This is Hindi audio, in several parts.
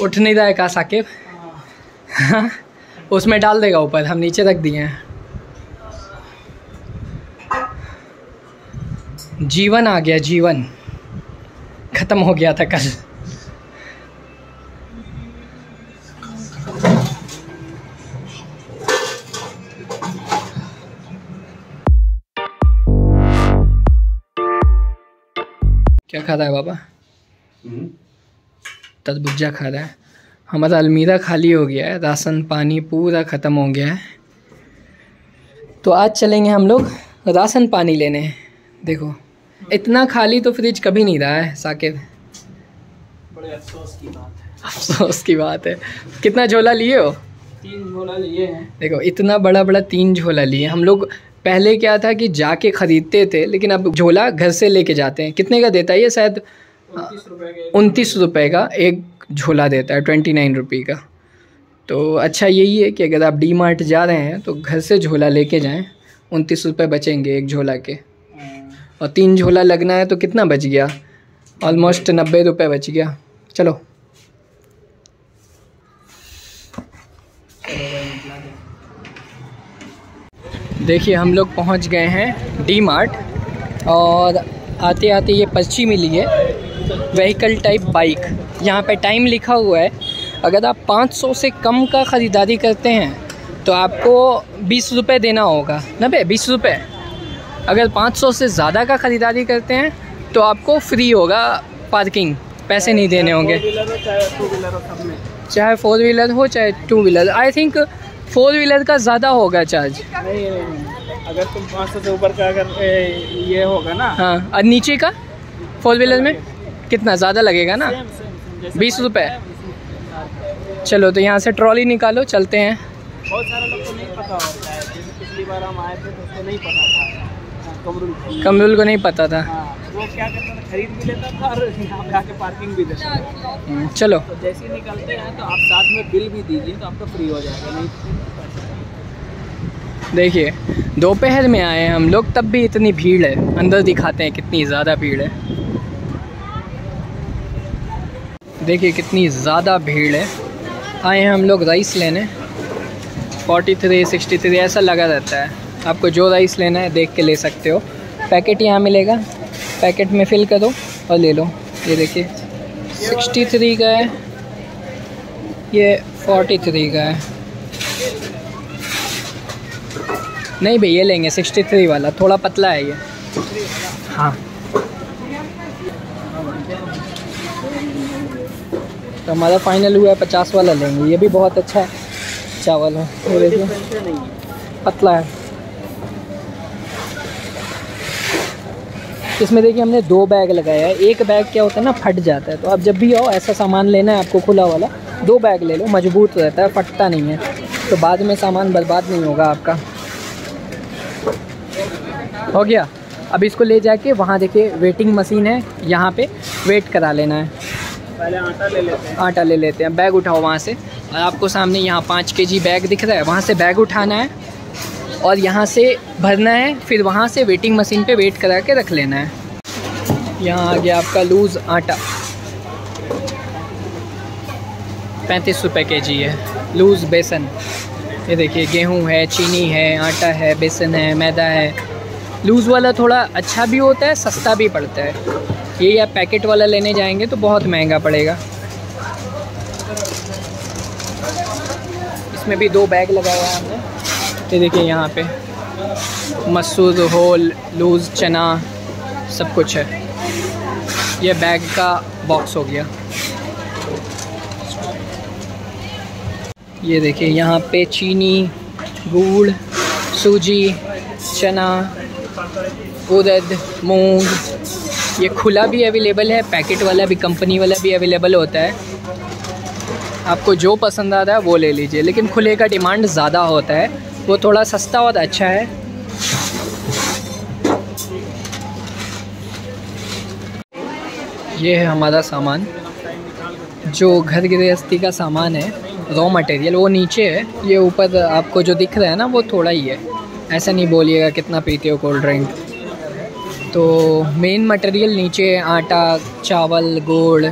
उठ नहीं रहा है कहा साकिब? हाँ। उसमें डाल देगा ऊपर, हम नीचे रख दिए हैं। जीवन आ गया, जीवन। ख़त्म हो गया था कल। क्या खा रहा है बाबा? तरबुजा खा रहा है। हमारा अलमीरा खाली हो गया है राशन पानी पूरा ख़त्म हो गया है। तो आज चलेंगे हम लोग राशन पानी लेने। देखो इतना खाली तो फ्रिज कभी नहीं रहा है साकिब। बड़े अफसोस की बात है। अफसोस की बात है। कितना झोला लिए हो? तीन झोला लिए हैं। देखो इतना बड़ा बड़ा तीन झोला लिए हम लोग पहले क्या था कि जाके ख़रीदते थे लेकिन अब झोला घर से लेके जाते हैं। कितने का देता है ये शायद? उनतीस रुपए रुपये का एक झोला देता है ट्वेंटी नाइन रुपये का। तो अच्छा यही है कि अगर आप डी मार्ट जा रहे हैं तो घर से झोला लेके जाएँ उनतीस रुपये बचेंगे एक झोला के। और तीन झोला लगना है तो कितना बच गया? ऑलमोस्ट नब्बे रुपये बच गया। चलो। देखिए हम लोग पहुँच गए हैं डी मार्ट और आते आते ये पर्ची मिली है। व्हीकल टाइप बाइक यहाँ पे टाइम लिखा हुआ है। अगर आप 500 से कम का ख़रीदारी करते हैं तो आपको बीस रुपये देना होगा। नबे बीस रुपये अगर 500 से ज़्यादा का ख़रीदारी करते हैं तो आपको फ्री होगा पार्किंग पैसे नहीं देने होंगे। हो चाहे फोर व्हीलर हो चाहे two wheeler I think four wheeler का ज़्यादा होगा चार्ज नहीं नहीं अगर तुम पाँच सौ से ऊपर का अगर ए, ये होगा ना। हाँ और नीचे का? फोर व्हीलर में? कितना? ज़्यादा लगेगा ना? बीस रुपये चलो तो यहाँ से ट्रॉली निकालो चलते हैं। बहुत सारे लोग को नहीं पता होता है पिछली बार हम आए थे तो उसको नहीं पता था। हाँ, कमरुल को। कमरुल को नहीं पता था। हाँ वो क्या करता था? खरीद भी लेता था और यहाँ पे आके पार्किंग भी देता था। हम्म, चलो। तो जैसे ही निकलते हैं तो आप साथ में बिल भी दीजिए तो आपका फ्री हो जाएगा नहीं देखिए दोपहर में आए हम लोग तब भी इतनी भीड़ है। अंदर दिखाते हैं कितनी ज़्यादा भीड़ है। देखिए कितनी ज़्यादा भीड़ है। आए हैं हम लोग राइस लेने। फोर्टी थ्री सिक्सटी थ्री ऐसा लगा रहता है। आपको जो राइस लेना है देख के ले सकते हो। पैकेट यहाँ मिलेगा। पैकेट में फिल करो और ले लो। ये देखिए सिक्सटी थ्री का है। ये फोर्टी थ्री का है। नहीं भैया लेंगे। सिक्सटी थ्री वाला, थोड़ा पतला है ये। हाँ। तो हमारा फाइनल हुआ है पचास वाला लेंगे। ये भी बहुत अच्छा चावल है। नहीं है पतला है। इसमें देखिए हमने दो बैग लगाया है। एक बैग क्या होता है ना, फट जाता है। तो आप जब भी आओ, ऐसा सामान लेना है आपको खुला वाला। दो बैग ले लो, मज़बूत रहता है, फटता नहीं है। तो बाद में सामान बर्बाद नहीं होगा आपका। हो गया। अब इसको ले जाके वहाँ देखिए वेटिंग मशीन है। यहाँ पे वेट करा लेना है। पहले आटा ले लेते हैं। आटा ले लेते हैं। बैग उठाओ वहाँ से। और आपको सामने यहाँ पाँच के जी बैग दिख रहा है। वहाँ से बैग उठाना है और यहाँ से भरना है। फिर वहाँ से वेटिंग मशीन पे वेट करा के रख लेना है। यहाँ आ गया आपका लूज़ आटा। पैंतीस रुपये के जी है। लूज़ बेसन। ये देखिए, गेहूँ है, चीनी है, आटा है, बेसन है, मैदा है। लूज़ वाला थोड़ा अच्छा भी होता है, सस्ता भी पड़ता है। ये आप पैकेट वाला लेने जाएँगे तो बहुत महँगा पड़ेगा। इसमें भी दो बैग लगाया है हमने। ये देखिए यहाँ पे। मसूद, होल, लूज़, चना, सब कुछ है। ये बैग का बॉक्स हो गया। ये देखिए यहाँ पे चीनी, गुड़, सूजी, चना उड़द मूंग ये खुला भी अवेलेबल है, पैकेट वाला भी, कंपनी वाला भी अवेलेबल होता है। आपको जो पसंद आता है वो ले लीजिए, लेकिन खुले का डिमांड ज़्यादा होता है। वो थोड़ा सस्ता और अच्छा है। ये है हमारा सामान। जो घर गृहस्थी का सामान है रॉ मटेरियल वो नीचे है। ये ऊपर आपको जो दिख रहा है ना, वो थोड़ा ही है। ऐसा नहीं बोलिएगा कितना पीते हो कोल्ड ड्रिंक तो मेन मटेरियल नीचे आटा, चावल, गुड़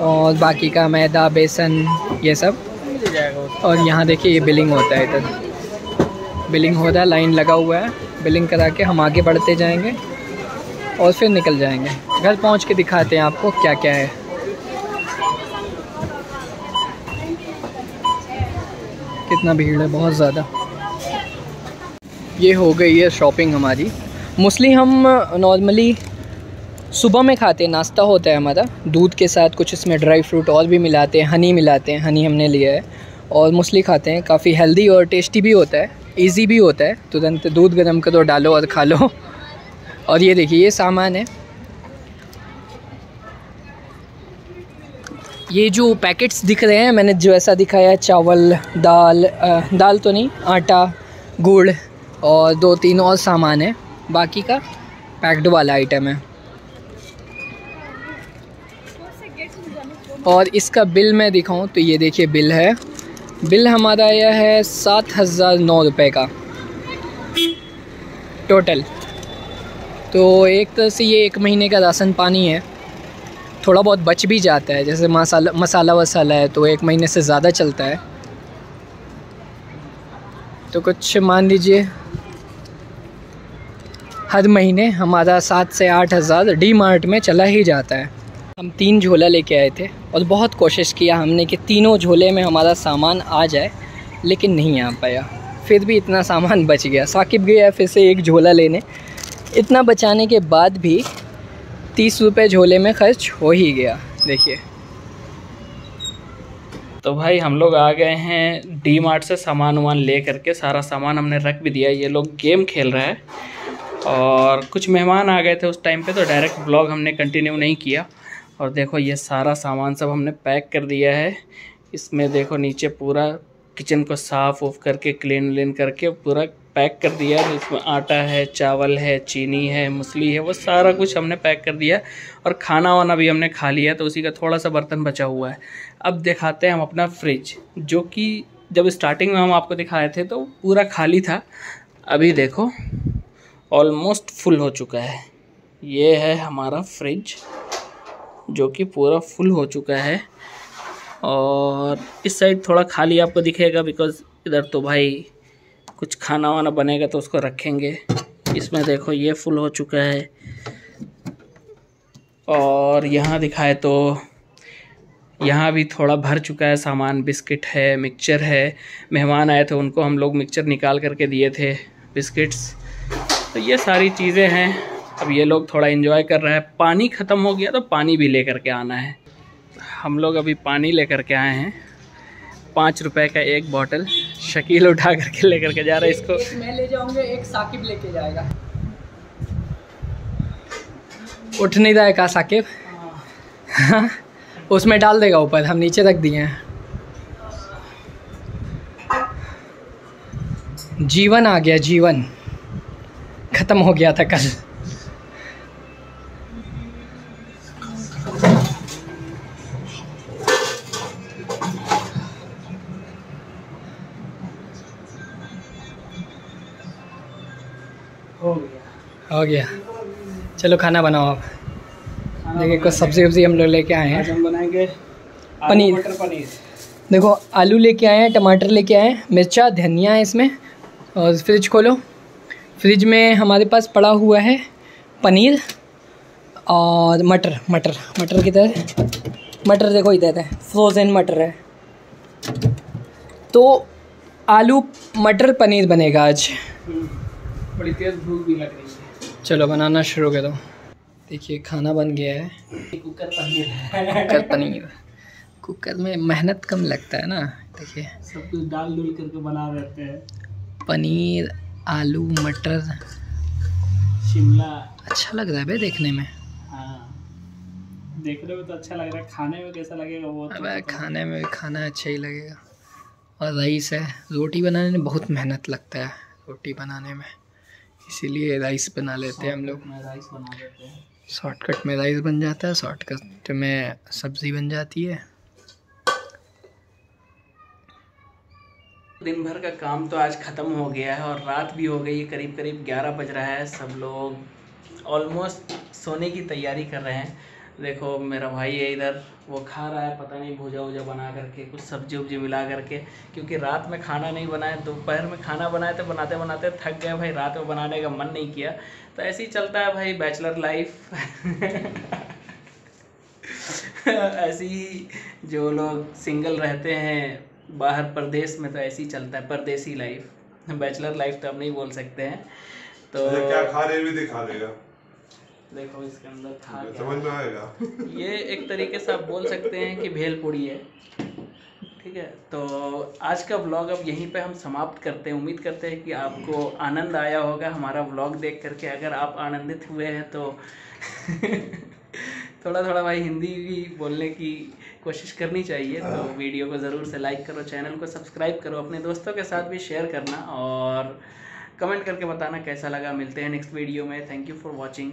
और बाकी का मैदा, बेसन, ये सब। और यहाँ देखिए ये बिलिंग होता है इधर। बिलिंग हो रहा है लाइन लगा हुआ है। बिलिंग करा के हम आगे बढ़ते जाएँगे और फिर निकल जाएँगे। घर पहुँच के दिखाते हैं आपको क्या क्या है। कितना भीड़ है, बहुत ज़्यादा। ये हो गई है शॉपिंग हमारी। मोस्टली हम नॉर्मली सुबह में खाते हैं नाश्ता होता है हमारा दूध के साथ कुछ इसमें ड्राई फ्रूट और भी मिलाते हैं हनी मिलाते हैं हनी हमने लिया है और मोस्टली खाते हैं काफ़ी हेल्दी और टेस्टी भी होता है इजी भी होता है तुरंत दूध गर्म करो डालो और खा लो। और ये देखिए ये सामान है। ये जो पैकेट्स दिख रहे हैं मैंने जो ऐसा दिखाया चावल दाल अ, दाल तो नहीं आटा गुड़ और दो तीन और सामान है। बाकी का पैक्ड वाला आइटम है। और इसका बिल मैं दिखाऊँ तो ये देखिए बिल है। बिल हमारा आया है सात हज़ार नौ रुपये का। टोटल तो एक तरह से ये एक महीने का राशन पानी है। थोड़ा बहुत बच भी जाता है, जैसे मसाला मसाला वसाला है तो एक महीने से ज़्यादा चलता है। तो कुछ मान लीजिए हर महीने हमारा सात से आठ हज़ार डी मार्ट में चला ही जाता है। हम तीन झोला लेके आए थे और बहुत कोशिश किया हमने कि तीनों झोले में हमारा सामान आ जाए, लेकिन नहीं आ पाया। फिर भी इतना सामान बच गया। साकिब गया फिर से एक झोला लेने। इतना बचाने के बाद भी तीस रुपये झोले में खर्च हो ही गया। देखिए। तो भाई हम लोग आ गए हैं डी मार्ट से सामान वामान ले करके सारा सामान हमने रख भी दिया। ये लोग गेम खेल रहे हैं। और कुछ मेहमान आ गए थे उस टाइम पे तो डायरेक्ट ब्लॉग हमने कंटिन्यू नहीं किया। और देखो, ये सारा सामान सब हमने पैक कर दिया है। इसमें देखो, नीचे पूरा किचन को साफ़ उफ करके क्लीन व्लीन करके पूरा पैक कर दिया है। इसमें आटा है, चावल है, चीनी है, मूसली है, वो सारा कुछ हमने पैक कर दिया। और खाना वाना भी हमने खा लिया तो उसी का थोड़ा सा बर्तन बचा हुआ है। अब दिखाते हैं हम अपना फ्रिज जो कि जब स्टार्टिंग में हम आपको दिखाए थे तो पूरा खाली था। अभी देखो। ऑलमोस्ट फुल हो चुका है। ये है हमारा फ्रिज जो कि पूरा फुल हो चुका है। और इस साइड थोड़ा खाली आपको दिखेगा बिकॉज़ इधर तो भाई कुछ खाना वाना बनेगा तो उसको रखेंगे। इसमें देखो ये फुल हो चुका है। और यहाँ दिखाए तो यहाँ भी थोड़ा भर चुका है सामान, बिस्किट है मिक्सचर है। मेहमान आए थे, उनको हम लोग मिक्सचर निकाल करके दिए थे, बिस्किट्स। तो ये सारी चीज़ें हैं। अब ये लोग थोड़ा इन्जॉय कर रहे हैं। पानी ख़त्म हो गया तो पानी भी लेकर के आना है। हम लोग अभी पानी लेकर के आए हैं। पाँच रुपए का एक बॉटल शकील उठा करके लेकर के जा रहा है इसको। एक मैं ले जाऊँगा एक साकिब लेके जाएगा। उठ नहीं रहा है कहा साकिब? हाँ। उसमें डाल देगा ऊपर। हम नीचे रख दिए हैं। जीवन आ गया जीवन। ख़त्म हो गया था कल। हो गया। हो गया चलो खाना बनाओ आप देखिए कुछ सब्ज़ी वब्ज़ी हम लोग लेके आए हैं। हम बनाएँगे पनीर। मटर पनीर। देखो आलू लेके आए हैं टमाटर लेके आए हैं मिर्चा धनिया है इसमें और फ्रिज खोलो। फ्रिज में हमारे पास पड़ा हुआ है पनीर और मटर मटर मटर किधर है? मटर देखो इधर है फ्रोज़न मटर है। तो आलू मटर पनीर बनेगा आज। बड़ी तेज़ भूख भी लग रही है। चलो बनाना शुरू करो। देखिए खाना बन गया है। Cooker paneer cooker paneer. Cooker में मेहनत कम लगता है ना देखिए। सब कुछ डाल डुल करके बना देते हैं। पनीर आलू मटर। शिमला। अच्छा लग रहा है भाई देखने में। हाँ। देखने में तो अच्छा लग रहा है। खाने में कैसा लगेगा वो तो अब पता खाने में भी खाना अच्छा ही लगेगा। और राइस है। रोटी बनाने में बहुत मेहनत लगता है रोटी बनाने में। इसीलिए राइस बना लेते हैं हम लोग। राइस बना देते हैं। शॉर्टकट में राइस बन जाता है शॉर्टकट में सब्ज़ी बन जाती है। दिन भर का काम तो आज ख़त्म हो गया है और रात भी हो गई है करीब करीब ग्यारह बज रहा है, सब लोग ऑलमोस्ट सोने की तैयारी कर रहे हैं। देखो, मेरा भाई है इधर, वो खा रहा है, पता नहीं भूजा वूजा बना करके, कुछ सब्ज़ी उब्जी मिला करके, क्योंकि रात में खाना नहीं बनाया, दोपहर में खाना बनाए तो बनाते बनाते थक गए भाई, रात में बनाने का मन नहीं किया। तो ऐसे ही चलता है भाई बैचलर लाइफ ऐसे ही जो लोग सिंगल रहते हैं बाहर प्रदेश में तो ऐसे ही चलता है परदेसी लाइफ बैचलर लाइफ तो अब नहीं बोल सकते हैं। तो अच्छा, क्या खा रहे भी दिखा देगा। देखो इसके अंदर था समझ में आएगा। ये एक तरीके से आप बोल सकते हैं कि भेलपुड़ी है। ठीक है तो आज का व्लॉग अब यहीं पे हम समाप्त करते हैं। उम्मीद करते हैं कि आपको आनंद आया होगा हमारा व्लॉग देख करके। अगर आप आनंदित हुए हैं तो थोड़ा थोड़ा भाई हिंदी भी बोलने की कोशिश करनी चाहिए तो वीडियो को ज़रूर से लाइक करो चैनल को सब्सक्राइब करो अपने दोस्तों के साथ भी शेयर करना और कमेंट करके बताना कैसा लगा। मिलते हैं नेक्स्ट वीडियो में। Thank you for watching